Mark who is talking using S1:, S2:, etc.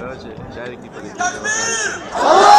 S1: Derece, der equipa de